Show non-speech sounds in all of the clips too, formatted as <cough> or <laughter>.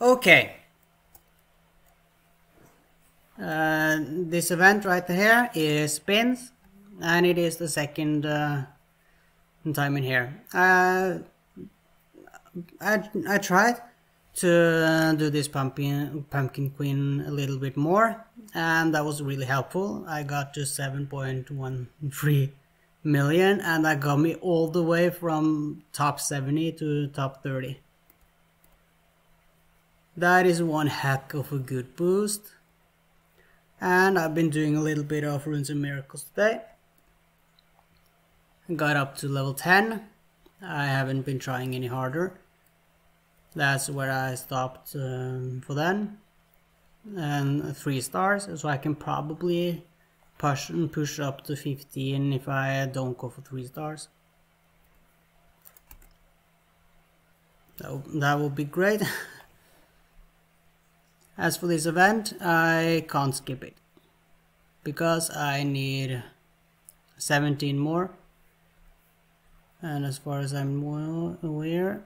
Okay. Uh, this event right here is spins and it is the second uh, time in here. Uh, I, I tried to do this pumpkin, pumpkin queen a little bit more and that was really helpful. I got to 7.13 million and that got me all the way from top 70 to top 30. That is one heck of a good boost. And I've been doing a little bit of Ruins and miracles today. Got up to level 10. I haven't been trying any harder. That's where I stopped um, for then. And 3 stars, so I can probably push and push up to 15 if I don't go for 3 stars. That, that would be great. <laughs> As for this event, I can't skip it. Because I need 17 more. And as far as I'm aware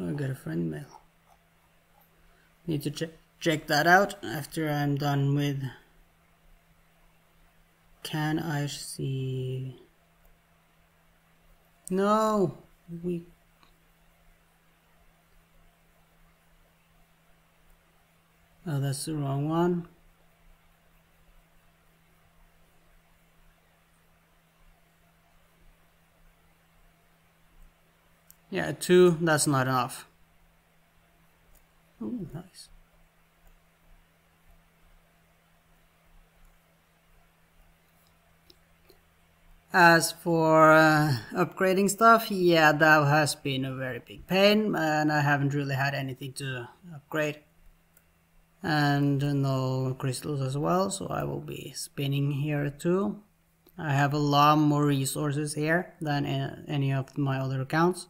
I got a friend mail. Need to check check that out after I'm done with can I see? No we Oh, that's the wrong one. Yeah, two, that's not enough. Oh, nice. As for uh, upgrading stuff, yeah, that has been a very big pain, and I haven't really had anything to upgrade and no crystals as well so I will be spinning here too. I have a lot more resources here than any of my other accounts.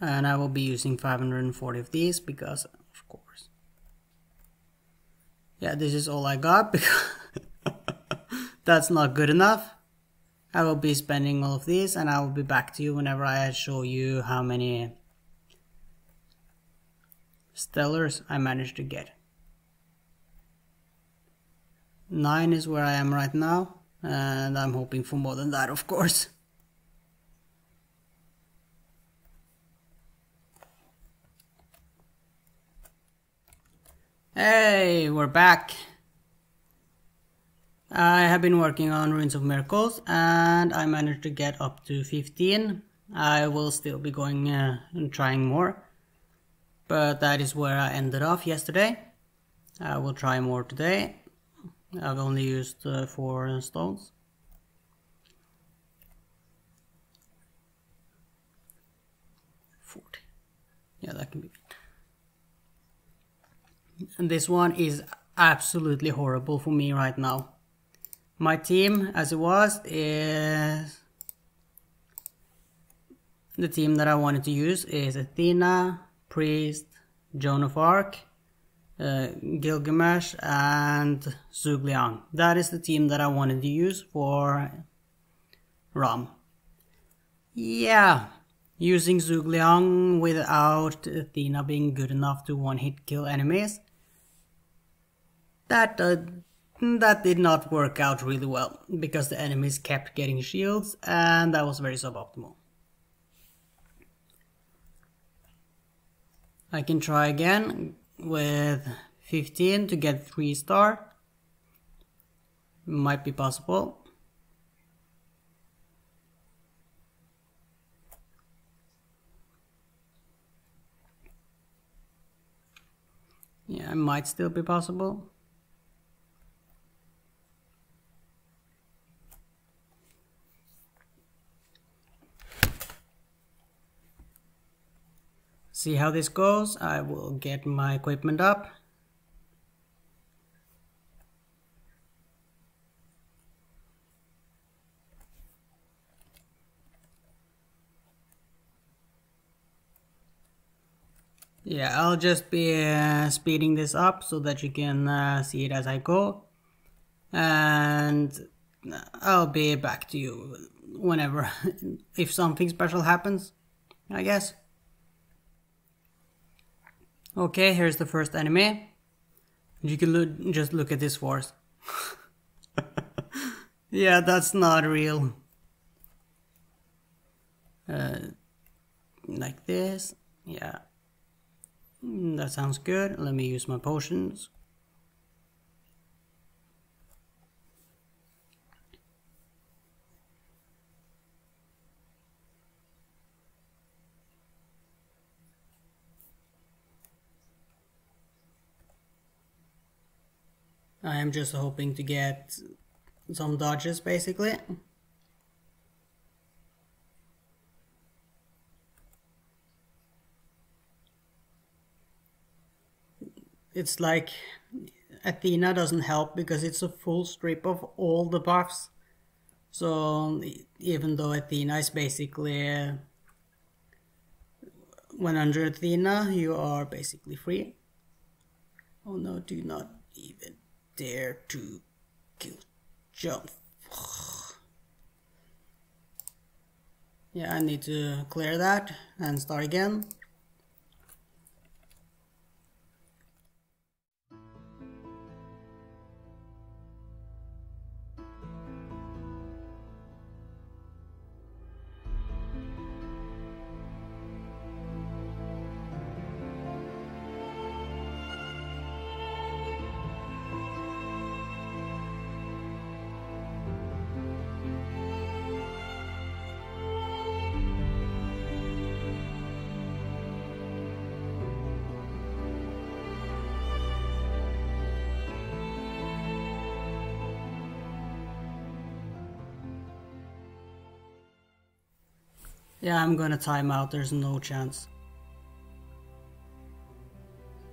And I will be using 540 of these because of course. Yeah this is all I got <laughs> because that's not good enough. I will be spending all of these and I will be back to you whenever I show you how many stellars I managed to get. 9 is where I am right now, and I'm hoping for more than that, of course. Hey, we're back. I have been working on Ruins of Miracles and I managed to get up to 15. I will still be going uh, and trying more but that is where I ended off yesterday. I will try more today. I've only used uh, four stones. Forty. Yeah, that can be. And this one is absolutely horrible for me right now. My team, as it was, is the team that I wanted to use is Athena, Priest, Joan of Arc, uh, Gilgamesh, and Zhuge Liang. That is the team that I wanted to use for Ram. Yeah, using Zhuge Liang without Athena being good enough to one-hit kill enemies. That uh, that did not work out really well because the enemies kept getting shields and that was very suboptimal. I can try again with 15 to get 3 star. Might be possible. Yeah, it might still be possible. See how this goes. I will get my equipment up. Yeah, I'll just be uh, speeding this up so that you can uh, see it as I go. And I'll be back to you whenever, <laughs> if something special happens, I guess. Okay, here's the first enemy. You can lo just look at this force. <laughs> yeah, that's not real. Uh, like this, yeah. Mm, that sounds good. Let me use my potions. I am just hoping to get some dodges basically. It's like Athena doesn't help because it's a full strip of all the buffs. So even though Athena is basically uh, when under Athena you are basically free. Oh no, do not even dare to kill jump. <sighs> yeah, I need to clear that and start again. Yeah, I'm gonna time out, there's no chance.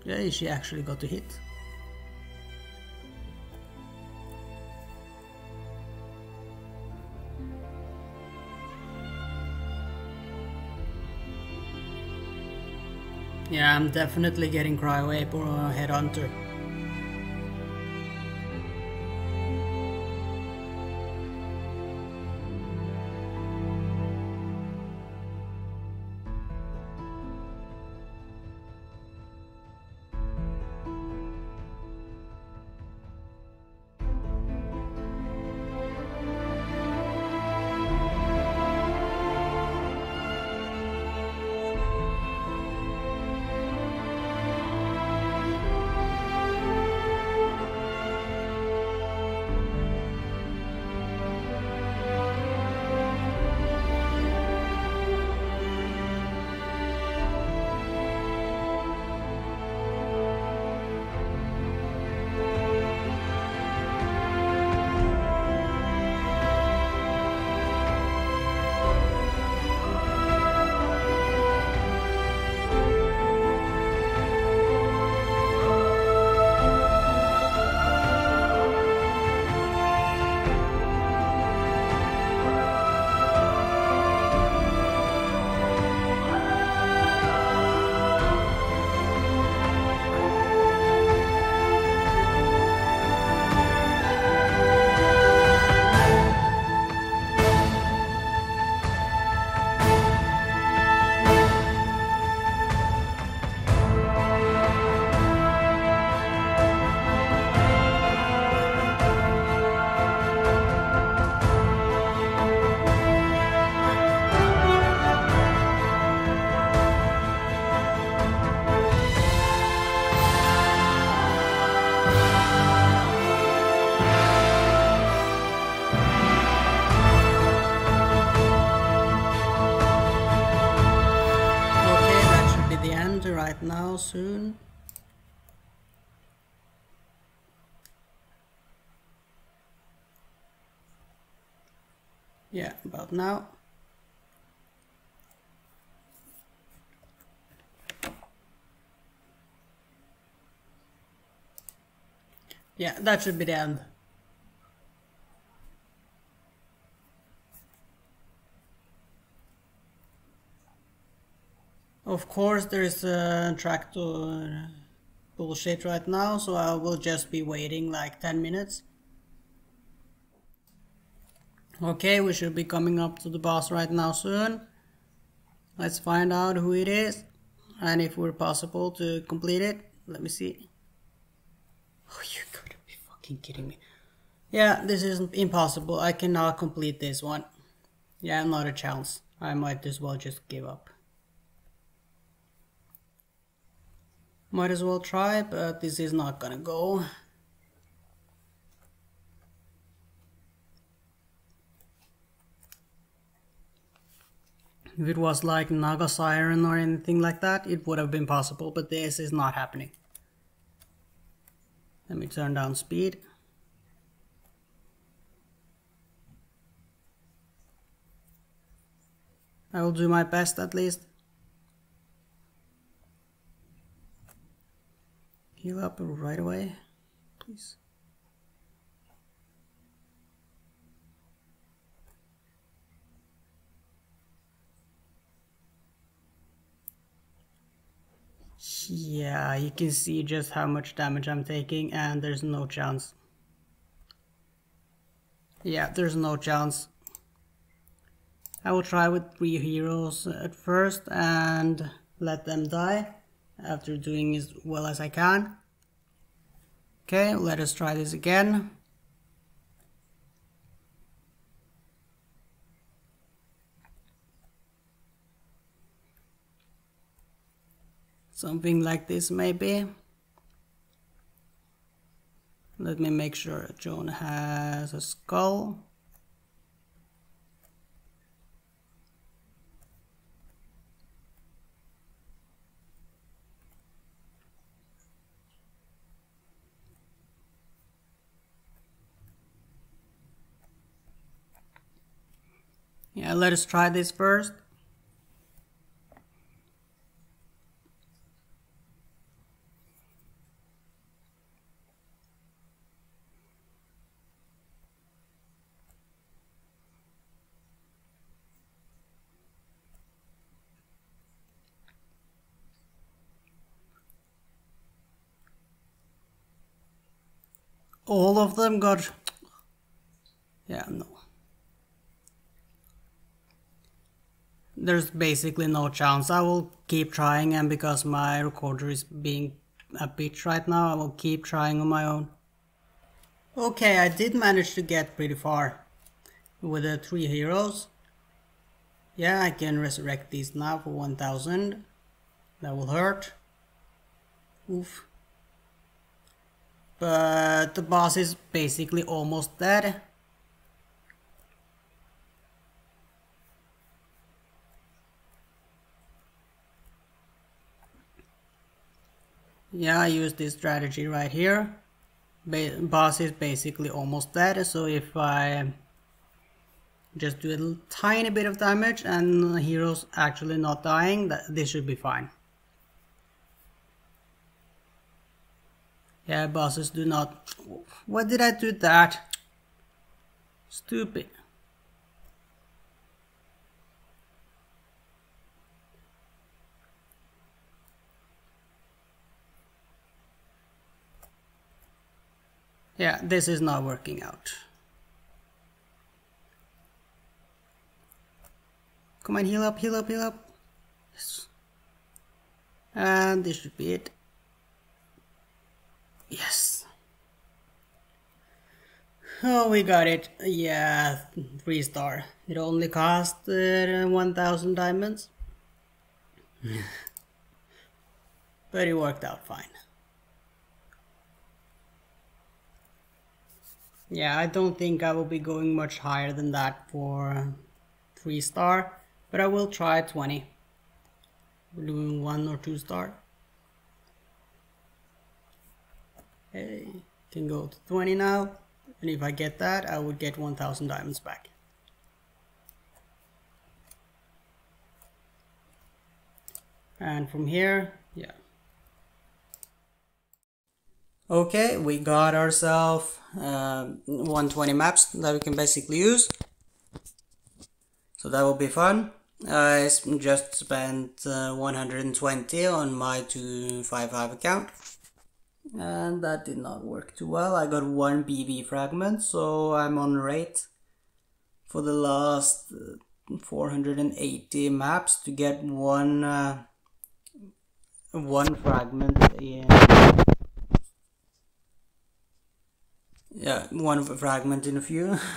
Yeah, she actually got to hit. Yeah, I'm definitely getting Cryo or Headhunter. Now. Yeah, that should be the end. Of course, there is a tractor bullshit right now, so I will just be waiting like 10 minutes. Okay, we should be coming up to the boss right now soon. Let's find out who it is and if we're possible to complete it. Let me see. Oh, you gotta be fucking kidding me. Yeah, this is impossible. I cannot complete this one. Yeah, not a chance. I might as well just give up. Might as well try, but this is not gonna go. If it was like Naga Siren or anything like that, it would have been possible, but this is not happening. Let me turn down speed. I will do my best at least. Heal up right away, please. Yeah, you can see just how much damage I'm taking and there's no chance. Yeah, there's no chance. I will try with three heroes at first and let them die after doing as well as I can. Okay, let us try this again. Something like this maybe. Let me make sure Joan has a skull. Yeah, let us try this first. All of them got... Yeah, no. There's basically no chance. I will keep trying and because my recorder is being a bitch right now, I will keep trying on my own. Okay, I did manage to get pretty far with the three heroes. Yeah, I can resurrect these now for 1000. That will hurt. Oof but the boss is basically almost dead. Yeah, I use this strategy right here. Ba boss is basically almost dead, so if I just do a tiny bit of damage and hero's actually not dying, that this should be fine. Yeah, bosses do not... Why did I do that? Stupid. Yeah, this is not working out. Come on, heal up, heal up, heal up. Yes. And this should be it. Yes. Oh, we got it. Yeah, three star. It only cost uh, 1000 diamonds. <laughs> but it worked out fine. Yeah, I don't think I will be going much higher than that for 3 star, but I will try 20. We're doing 1 or 2 star. Okay, can go to 20 now. And if I get that, I would get 1000 diamonds back. And from here, yeah. Okay, we got ourselves uh, 120 maps that we can basically use. So that will be fun. I just spent uh, 120 on my 255 account and that did not work too well. I got one BB fragment, so I'm on rate for the last uh, 480 maps to get one uh, one fragment in. Yeah one fragment in a few. <laughs>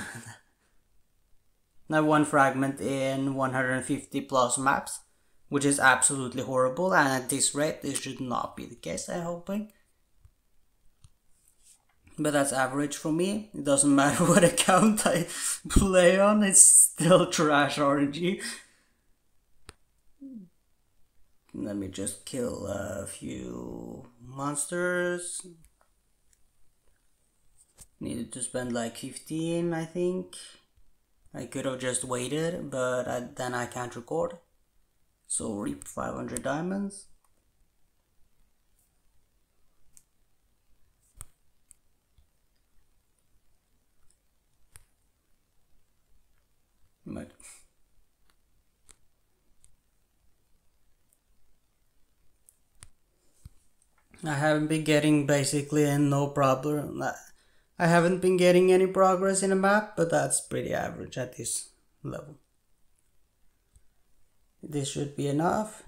Now one fragment in 150 plus maps which is absolutely horrible and at this rate this should not be the case i'm hoping but that's average for me. It doesn't <laughs> matter what account i play on it's still trash rng let me just kill a few monsters. Needed to spend like 15 i think. I could have just waited but I, then i can't record. So reap 500 diamonds. I haven't been getting basically no problem. I haven't been getting any progress in a map, but that's pretty average at this level. This should be enough.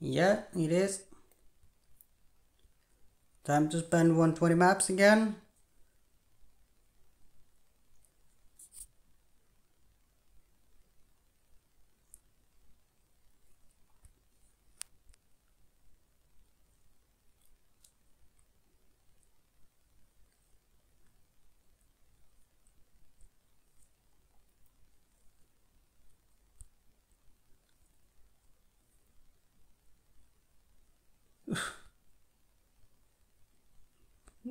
Yeah, it is. Time to spend 120 maps again.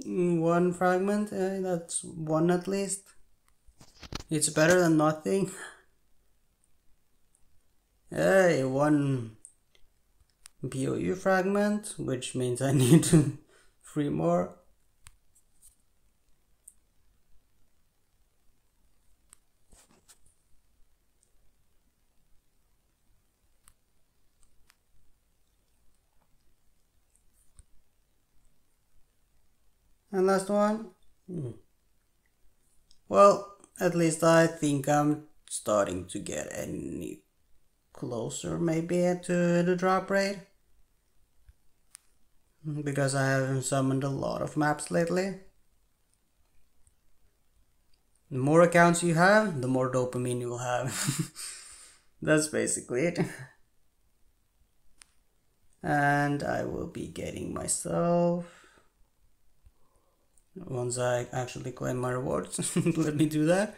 One fragment, uh, that's one at least. It's better than nothing. Hey, one POU fragment, which means I <laughs> need three more. And last one. Hmm. Well, at least I think I'm starting to get any closer maybe to the drop rate. Because I haven't summoned a lot of maps lately. The more accounts you have, the more dopamine you will have. <laughs> That's basically it. <laughs> And I will be getting myself once I actually claim my rewards. <laughs> Let me do that.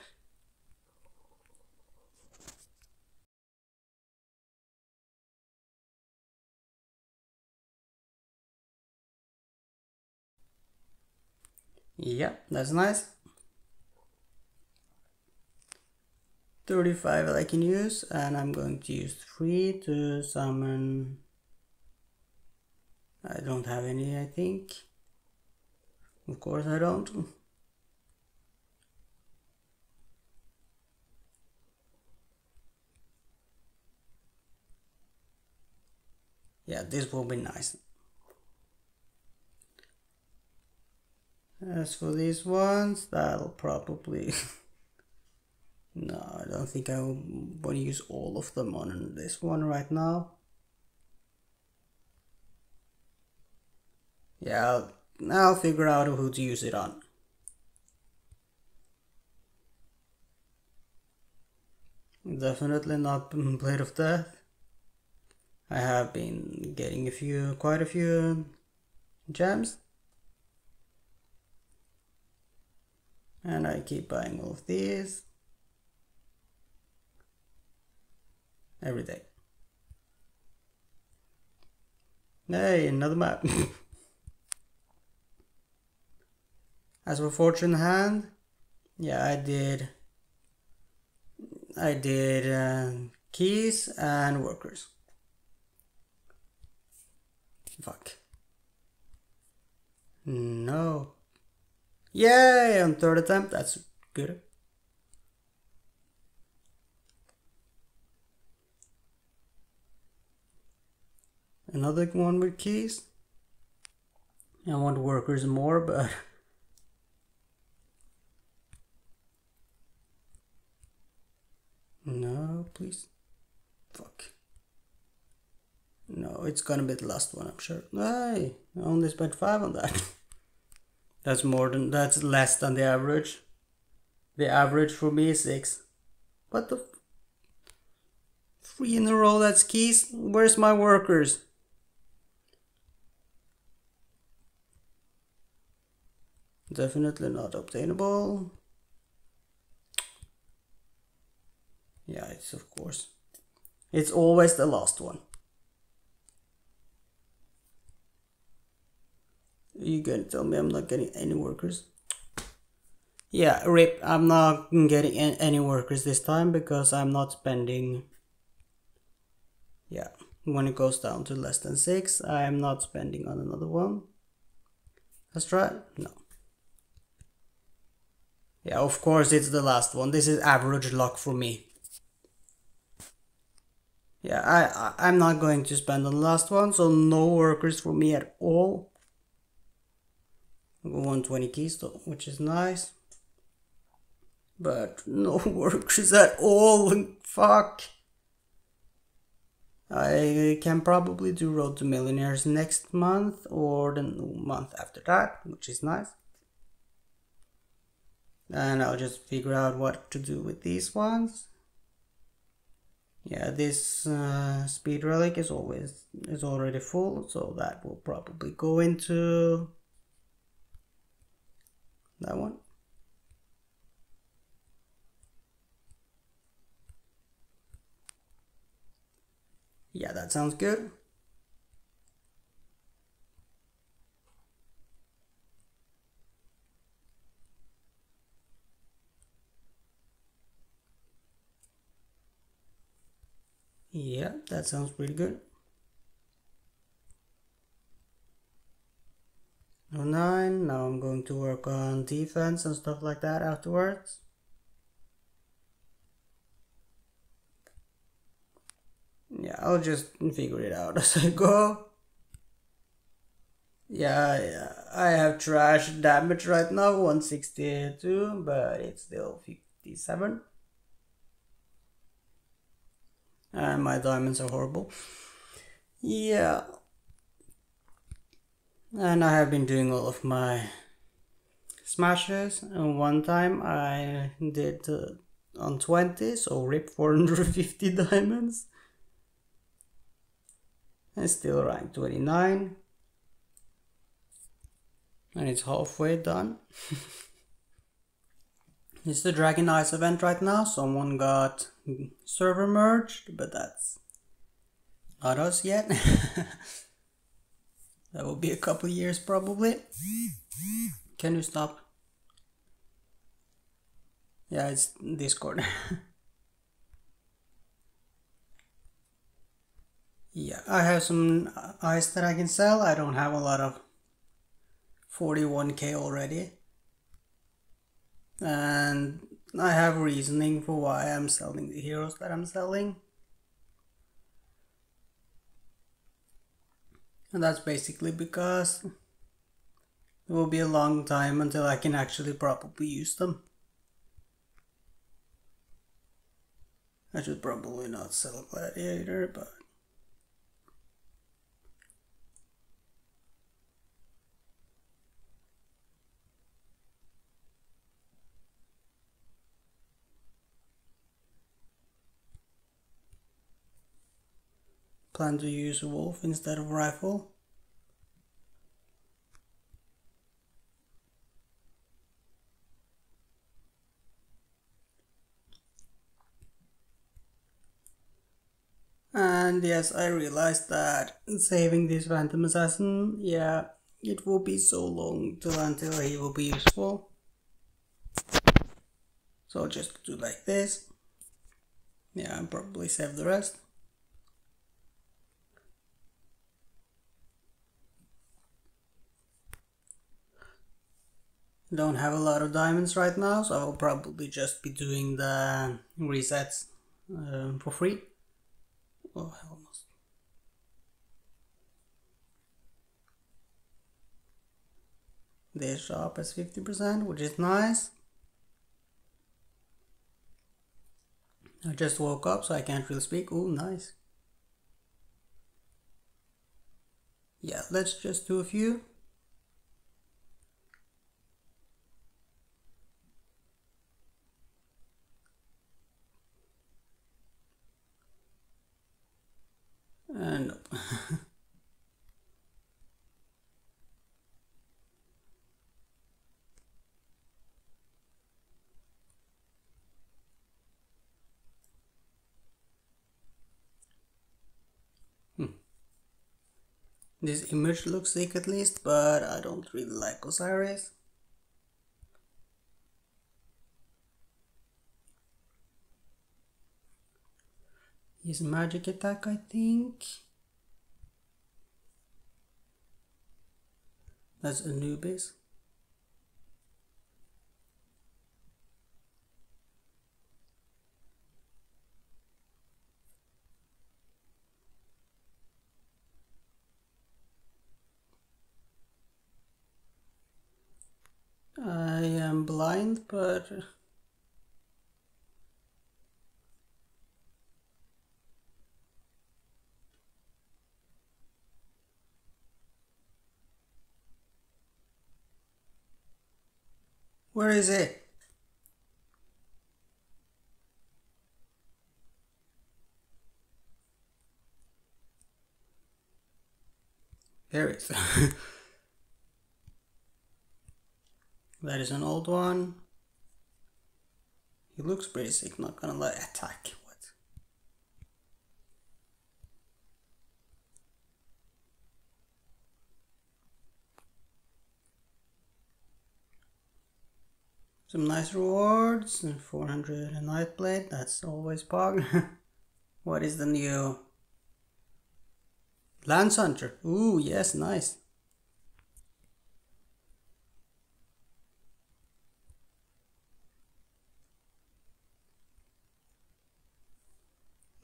Yeah, that's nice. 35 that I can use and I'm going to use 3 to summon I don't have any I think of course I don't. Yeah, this will be nice. As for these ones, that'll probably... <laughs> no, I don't think I want to use all of them on this one right now. Yeah, I'll figure out who to use it on. Definitely not Blade of Death. I have been getting a few, quite a few gems. And I keep buying all of these. Every day. Hey, another map. <laughs> As for fortune hand, yeah, I did. I did uh, keys and workers. Fuck. No. Yay! On third attempt, that's good. Another one with keys. I want workers more, <laughs> but please. Fuck. No, it's gonna be the last one, I'm sure. Hey, I only spent five on that. <laughs> that's more than, that's less than the average. The average for me is six. What the? F- Three in a row, that's keys. Where's my workers? Definitely not obtainable. Yeah, it's of course. It's always the last one. You gonna tell me I'm not getting any workers? Yeah, rip, I'm not getting any workers this time because I'm not spending... Yeah, when it goes down to less than 6, I'm not spending on another one. Let's try No. Yeah, of course it's the last one. This is average luck for me. Yeah, I, I, I'm not going to spend on the last one, so no workers for me at all. 120 keys though, which is nice. But <laughs> no workers at all, fuck. I can probably do Road to Millionaires next month or the month after that, which is nice and I'll just figure out what to do with these ones yeah this uh, speed relic is always is already full so that will probably go into that one. Yeah that sounds good Yeah, that sounds pretty good. Oh nine. Now I'm going to work on defense and stuff like that afterwards. Yeah, I'll just figure it out <laughs> as I go. Yeah, yeah, I have trash damage right now, 162, but it's still 57 and my diamonds are horrible. Yeah. And I have been doing all of my smashes and one time I did uh, on 20 so rip 450 <laughs> diamonds and still rank 29 and it's halfway done <laughs> It's the Dragon Ice event right now. Someone got server merged, but that's not us yet. <laughs> that will be a couple years probably. Can you stop? Yeah, it's Discord. <laughs> yeah, I have some ice that I can sell. I don't have a lot of 41k already and I have reasoning for why I'm selling the heroes that I'm selling. And that's basically because it will be a long time until I can actually probably use them. I should probably not sell Gladiator, but plan to use a wolf instead of rifle. And yes, I realized that saving this Phantom Assassin, yeah, it will be so long till until he will be useful. So just do like this. Yeah, and probably save the rest. Don't have a lot of diamonds right now, so I'll probably just be doing the resets uh, for free. Oh, almost. They show up as 50%, which is nice. I just woke up so I can't really speak. Oh, nice. Yeah, let's just do a few. And This image looks sick at least, but I don't really like Osiris. His magic attack, I think. That's Anubis. I am blind, but where is it? There it is. <laughs> That is an old one. He looks sick, not gonna let attack. What? Some nice rewards, and 400 a Nightblade, that's always pog. <laughs> what is the new Lance Hunter? Ooh, yes, nice.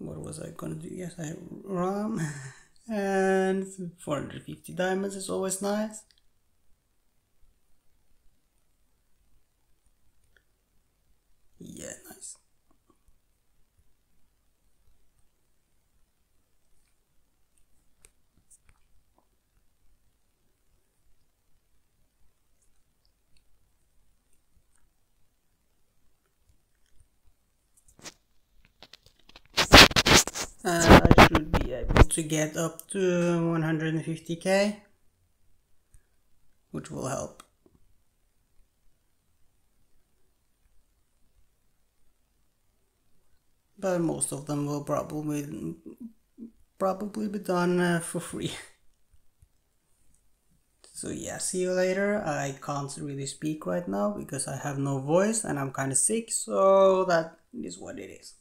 what was I gonna do? Yes, I RAM <laughs> and 450 diamonds is always nice. Yeah, nice. and I should be able to get up to 150k which will help. But most of them will probably probably be done uh, for free. <laughs> So yeah see you later. I can't really speak right now because I have no voice and I'm kind of sick so that is what it is